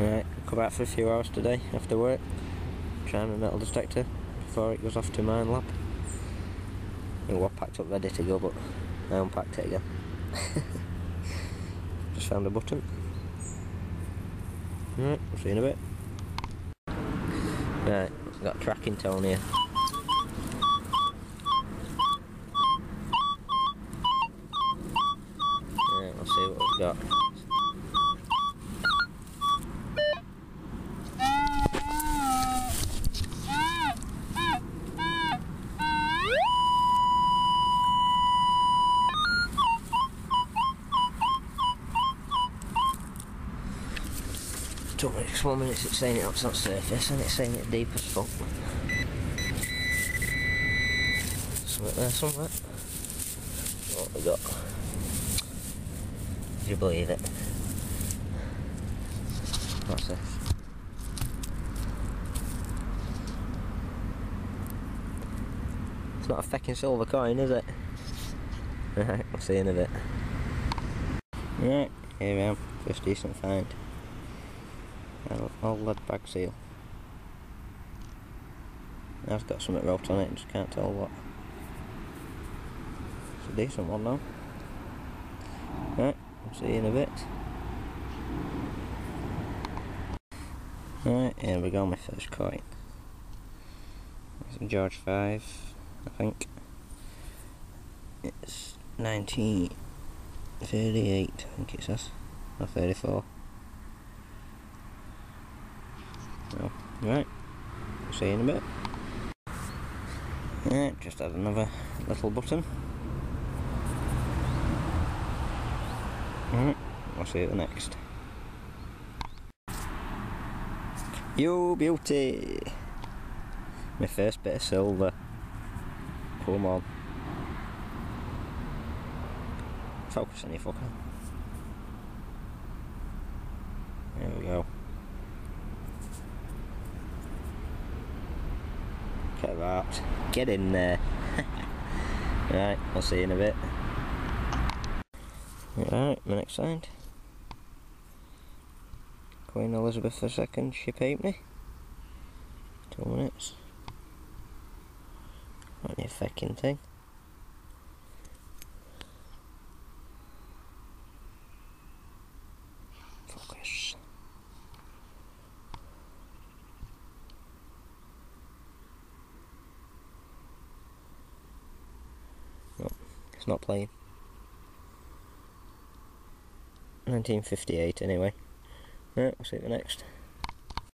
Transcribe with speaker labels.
Speaker 1: Right, come out for a few hours today after work. Trying a metal detector before it goes off to Minelab. Oh, it was packed up ready to go, but I unpacked it again. Just found a button. Right, see you in a bit. Right, got tracking tone here. Right, we'll see what we've got. Took me six more minutes it's saying it up on surface and it's saying it deep as fuck. Something there somewhere. What we got? Do you believe it? What's this? It's not a fucking silver coin, is it? Right, we'll see in a bit. Right, here we am. First decent find. Old lead bag seal. That's got something wrote on it, just can't tell what. It's a decent one though. Right, see you in a bit. Right, here we go, my first coin. It's George 5, I think. It's 1938, I think it says. Or 34. So, right, see you in a bit. Yeah, just add another little button. Alright, I'll see you at the next. You beauty! My first bit of silver. Come on. Focus on you fucker. There we go. That. Get in there. right, I'll see you in a bit. Right, my next find. Queen Elizabeth II, ship halfpenny. Two minutes. Not your fucking thing. Focus. Nope, it's not playing. 1958 anyway. Right, we'll see you next.